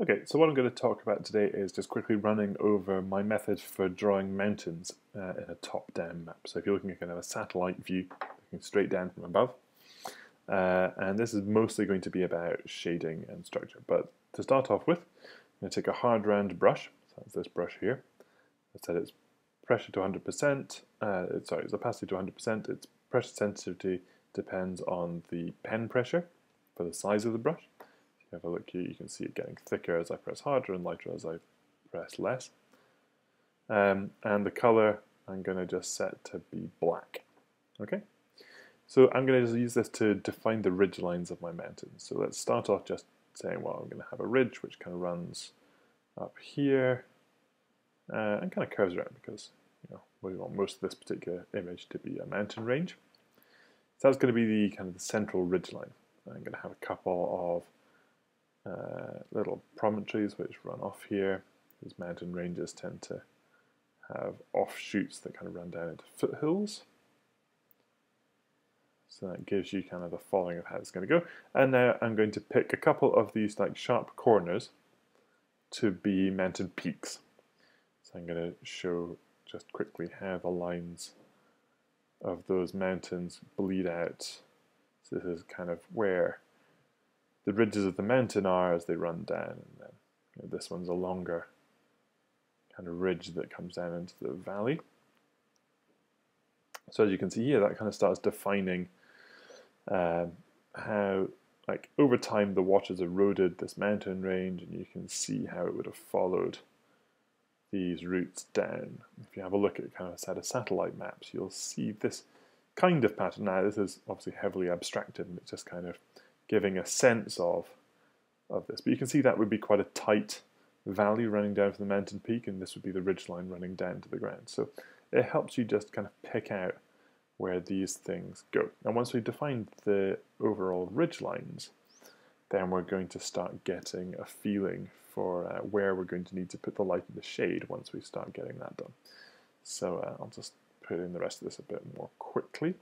Okay, so what I'm going to talk about today is just quickly running over my method for drawing mountains uh, in a top-down map. So if you're looking at kind of a satellite view, looking straight down from above, uh, and this is mostly going to be about shading and structure. But to start off with, I'm going to take a hard round brush, so that's this brush here. I said it's pressure to 100%, uh, sorry, it's opacity to 100%, its pressure sensitivity depends on the pen pressure for the size of the brush have a look here, you can see it getting thicker as I press harder and lighter as I press less. Um, and the color I'm going to just set to be black. Okay, so I'm going to just use this to define the ridge lines of my mountain. So let's start off just saying, well, I'm going to have a ridge which kind of runs up here uh, and kind of curves around because you know we want most of this particular image to be a mountain range. So that's going to be the kind of the central ridge line. I'm going to have a couple of uh, little promontories which run off here. These mountain ranges tend to have offshoots that kind of run down into foothills. So that gives you kind of the following of how it's going to go. And now I'm going to pick a couple of these like sharp corners to be mountain peaks. So I'm going to show just quickly how the lines of those mountains bleed out. So this is kind of where the ridges of the mountain are as they run down. And then you know, this one's a longer kind of ridge that comes down into the valley. So as you can see here, that kind of starts defining um, how, like over time, the waters eroded this mountain range, and you can see how it would have followed these routes down. If you have a look at kind of a set of satellite maps, you'll see this kind of pattern. Now, this is obviously heavily abstracted, and it's just kind of giving a sense of, of this. But you can see that would be quite a tight valley running down from the mountain peak, and this would be the ridge line running down to the ground. So it helps you just kind of pick out where these things go. And once we've defined the overall ridge lines, then we're going to start getting a feeling for uh, where we're going to need to put the light and the shade once we start getting that done. So uh, I'll just put in the rest of this a bit more quickly.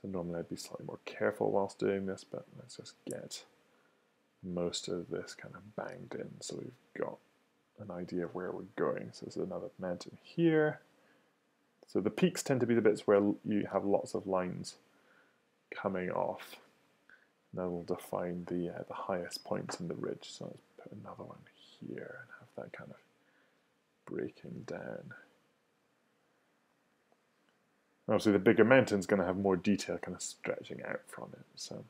So normally I'd be slightly more careful whilst doing this, but let's just get most of this kind of banged in so we've got an idea of where we're going. So this is another mountain here. So the peaks tend to be the bits where you have lots of lines coming off. And that will define the, uh, the highest points in the ridge. So let's put another one here and have that kind of breaking down. Obviously, the bigger mountain is going to have more detail kind of stretching out from it, so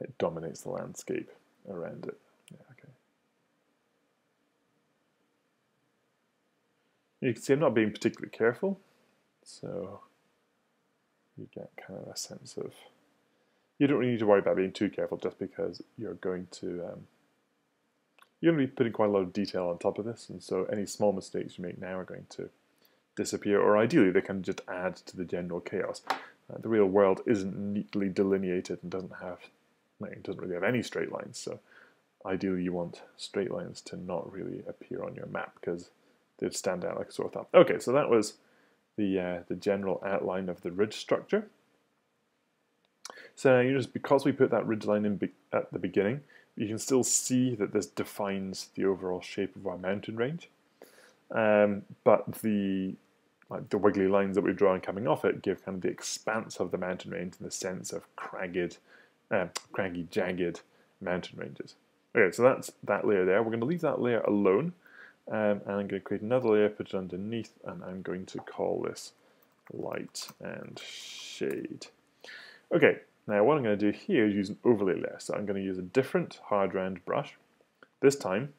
it dominates the landscape around it. Yeah, okay. You can see I'm not being particularly careful, so you get kind of a sense of. You don't really need to worry about being too careful just because you're going to. Um, you're going to be putting quite a lot of detail on top of this, and so any small mistakes you make now are going to disappear, or ideally they can just add to the general chaos. Uh, the real world isn't neatly delineated and doesn't have, it doesn't really have any straight lines, so ideally you want straight lines to not really appear on your map because they'd stand out like a sore thumb. Okay, so that was the, uh, the general outline of the ridge structure. So you just because we put that ridge line in at the beginning, you can still see that this defines the overall shape of our mountain range. Um, but the like the wiggly lines that we're drawing coming off it give kind of the expanse of the mountain range and the sense of cragged, um, craggy, jagged mountain ranges. Okay, so that's that layer there. We're going to leave that layer alone, um, and I'm going to create another layer, put it underneath, and I'm going to call this light and shade. Okay, now what I'm going to do here is use an overlay layer. So I'm going to use a different hard round brush. This time,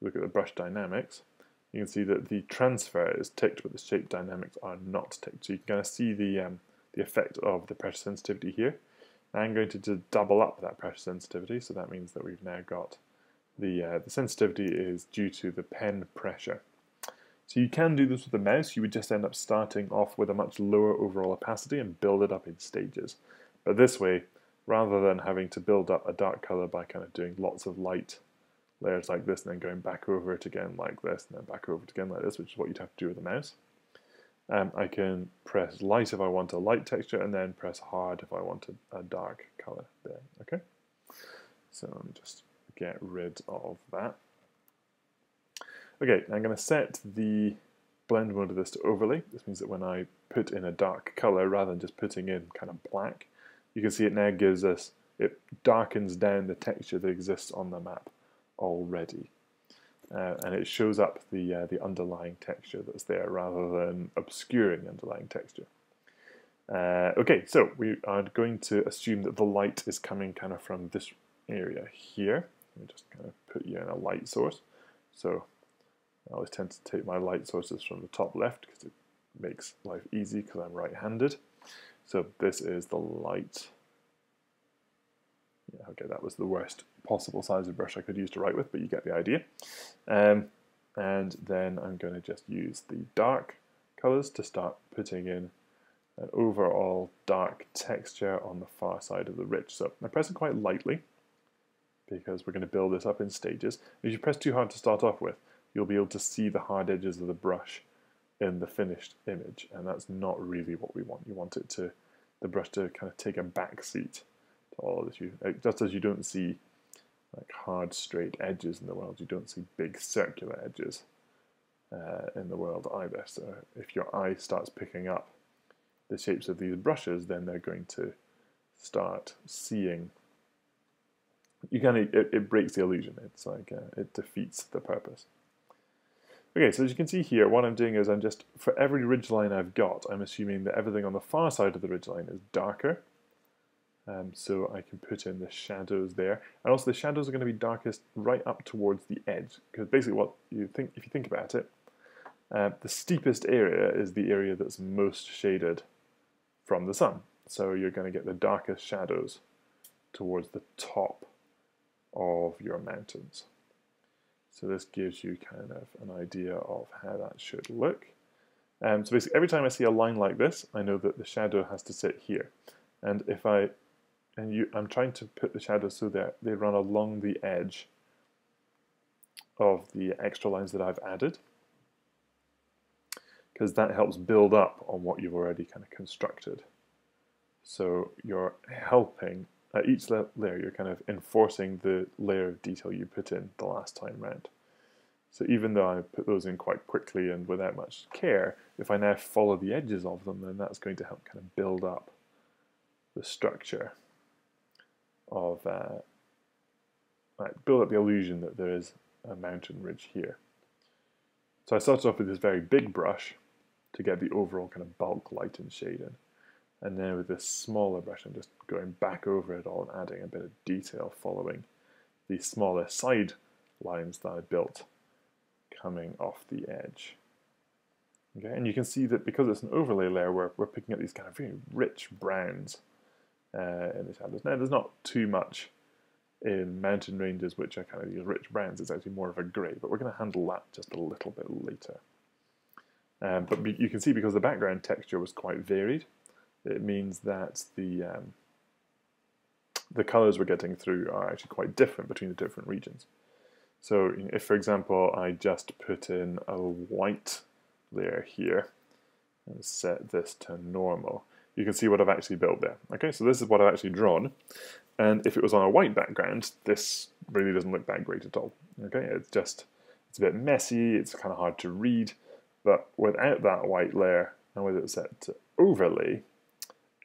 look at the brush dynamics, you can see that the transfer is ticked, but the shape dynamics are not ticked. So you can kind of see the, um, the effect of the pressure sensitivity here. I'm going to double up that pressure sensitivity, so that means that we've now got the, uh, the sensitivity is due to the pen pressure. So you can do this with a mouse, you would just end up starting off with a much lower overall opacity and build it up in stages. But this way, rather than having to build up a dark color by kind of doing lots of light layers like this and then going back over it again like this and then back over it again like this, which is what you'd have to do with a mouse. Um, I can press light if I want a light texture and then press hard if I want a, a dark color there, okay? So I'm just get rid of that. Okay, I'm going to set the blend mode of this to overlay. This means that when I put in a dark color rather than just putting in kind of black, you can see it now gives us, it darkens down the texture that exists on the map already. Uh, and it shows up the, uh, the underlying texture that's there rather than obscuring underlying texture. Uh, okay, so we are going to assume that the light is coming kind of from this area here. Let me just kind of put you in a light source. So I always tend to take my light sources from the top left because it makes life easy because I'm right-handed. So this is the light. Yeah, okay, that was the worst possible size of brush I could use to write with, but you get the idea. Um, and then I'm going to just use the dark colors to start putting in an overall dark texture on the far side of the ridge. So I press it quite lightly because we're going to build this up in stages. If you press too hard to start off with, you'll be able to see the hard edges of the brush in the finished image, and that's not really what we want. You want it to, the brush to kind of take a back seat all this. You, just as you don't see like hard straight edges in the world, you don't see big circular edges uh, in the world either. So if your eye starts picking up the shapes of these brushes, then they're going to start seeing. You kind of it, it breaks the illusion. It's like uh, it defeats the purpose. Okay, so as you can see here, what I'm doing is I'm just, for every ridgeline I've got, I'm assuming that everything on the far side of the ridgeline is darker. Um, so I can put in the shadows there. And also the shadows are going to be darkest right up towards the edge. Because basically what you think, if you think about it, uh, the steepest area is the area that's most shaded from the sun. So you're going to get the darkest shadows towards the top of your mountains. So this gives you kind of an idea of how that should look. Um, so basically every time I see a line like this, I know that the shadow has to sit here. And if I, and you, I'm trying to put the shadows so that they run along the edge of the extra lines that I've added, because that helps build up on what you've already kind of constructed. So you're helping at each layer, you're kind of enforcing the layer of detail you put in the last time round. So even though I put those in quite quickly and without much care, if I now follow the edges of them, then that's going to help kind of build up the structure of, uh, like build up the illusion that there is a mountain ridge here. So I started off with this very big brush to get the overall kind of bulk light and shade in. And then with this smaller brush, I'm just going back over it all and adding a bit of detail following the smaller side lines that I built coming off the edge. Okay, and you can see that because it's an overlay layer, we're, we're picking up these kind of very rich browns uh, in the shadows. Now, there's not too much in mountain ranges which are kind of these rich browns. It's actually more of a grey, but we're going to handle that just a little bit later. Um, but you can see because the background texture was quite varied, it means that the um, the colors we're getting through are actually quite different between the different regions. So if, for example, I just put in a white layer here and set this to normal, you can see what I've actually built there. Okay, so this is what I've actually drawn. And if it was on a white background, this really doesn't look that great at all. Okay, it's just, it's a bit messy, it's kind of hard to read, but without that white layer and with it set to overlay,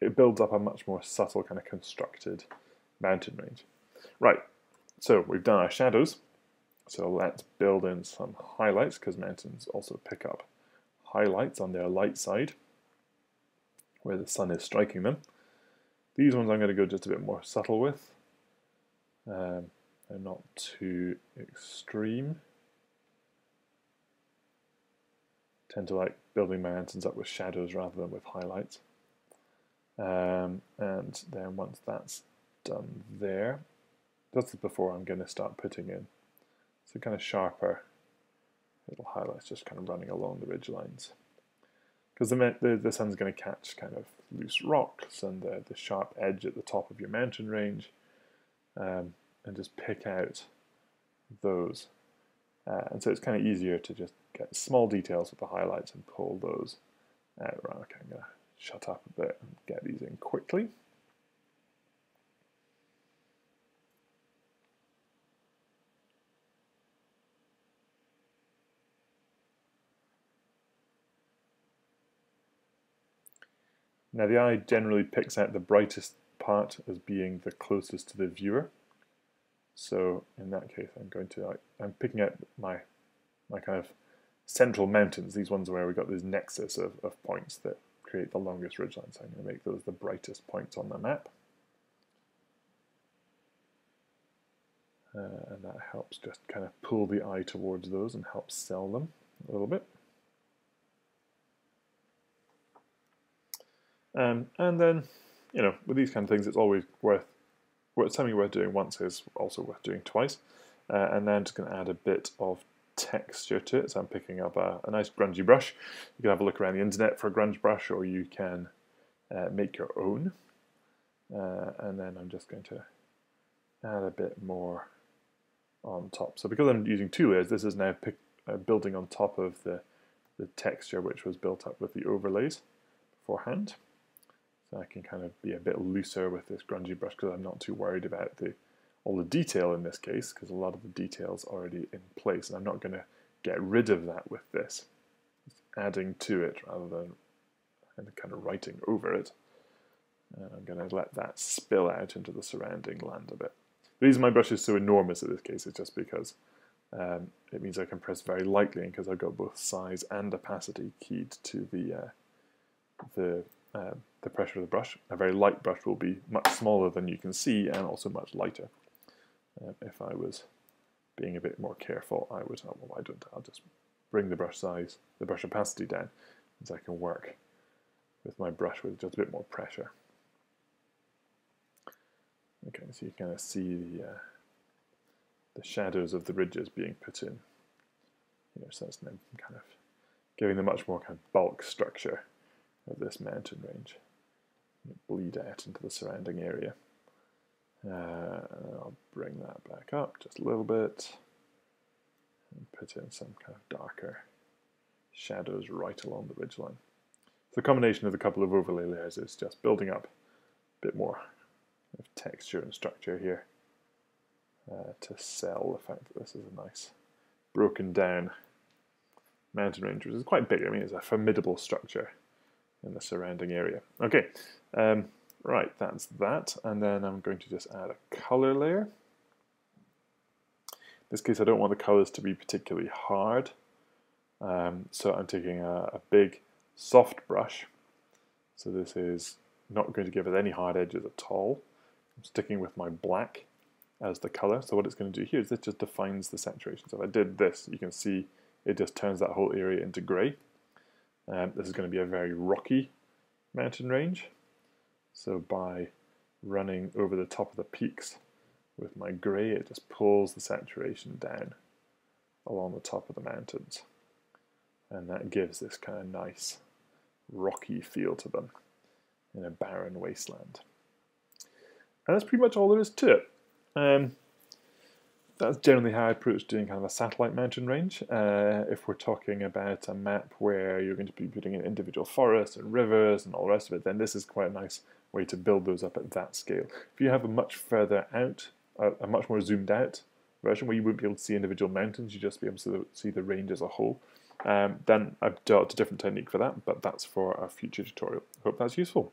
it builds up a much more subtle kind of constructed mountain range. Right, so we've done our shadows. So let's build in some highlights because mountains also pick up highlights on their light side where the sun is striking them. These ones I'm going to go just a bit more subtle with. Um, they're not too extreme. Tend to like building my mountains up with shadows rather than with highlights. Um, and then once that's done there, that's before I'm going to start putting in some kind of sharper little highlights just kind of running along the ridge lines. Because the, the, sun's going to catch kind of loose rocks and the, the sharp edge at the top of your mountain range um, and just pick out those. Uh, and so it's kind of easier to just get small details with the highlights and pull those out. Right, okay, I'm going to shut up a bit and get these in quickly. Now the eye generally picks out the brightest part as being the closest to the viewer. So in that case, I'm going to, I'm picking out my, my kind of central mountains, these ones where we've got this nexus of, of points that create the longest ridgeline. So I'm going to make those the brightest points on the map. Uh, and that helps just kind of pull the eye towards those and help sell them a little bit. Um, and then, you know, with these kind of things, it's always worth, worth something worth doing once is also worth doing twice. Uh, and then I'm just going to add a bit of texture to it. So I'm picking up a, a, nice grungy brush. You can have a look around the internet for a grunge brush, or you can uh, make your own. Uh, and then I'm just going to add a bit more on top. So because I'm using two layers, this is now pick, uh, building on top of the, the texture which was built up with the overlays beforehand. So I can kind of be a bit looser with this grungy brush because I'm not too worried about the all the detail in this case because a lot of the detail's already in place and I'm not going to get rid of that with this. Just adding to it rather than kind of writing over it. And I'm going to let that spill out into the surrounding land a bit. The reason my brush is so enormous in this case is just because um, it means I can press very lightly and because I've got both size and opacity keyed to the uh, the uh, the pressure of the brush. A very light brush will be much smaller than you can see and also much lighter. Um, if I was being a bit more careful, I would, oh, well, why don't I? I'll just bring the brush size, the brush opacity down, so I can work with my brush with just a bit more pressure. Okay, so you kind of see the, uh, the shadows of the ridges being put in here, so that's kind of giving the much more kind of bulk structure of this mountain range. Bleed out into the surrounding area. Uh, I'll bring that back up just a little bit and put in some kind of darker shadows right along the ridgeline. So the combination of a couple of overlay layers is just building up a bit more of texture and structure here uh, to sell the fact that this is a nice broken down mountain range, which is quite big. I mean, it's a formidable structure in the surrounding area. Okay, um, right, that's that. And then I'm going to just add a color layer. In this case, I don't want the colors to be particularly hard. Um, so I'm taking a, a big soft brush. So this is not going to give us any hard edges at all. I'm sticking with my black as the color. So what it's going to do here is this just defines the saturation. So if I did this, you can see it just turns that whole area into gray. Um, this is going to be a very rocky mountain range. So by running over the top of the peaks with my gray, it just pulls the saturation down along the top of the mountains. And that gives this kind of nice rocky feel to them in a barren wasteland. And that's pretty much all there is to it. Um, that's generally how I approach doing kind of a satellite mountain range. Uh, if we're talking about a map where you're going to be putting in individual forests and rivers and all the rest of it, then this is quite a nice way to build those up at that scale. If you have a much further out, a, a much more zoomed out version where you wouldn't be able to see individual mountains, you'd just be able to see the range as a whole, um, then I've developed a different technique for that, but that's for a future tutorial. Hope that's useful.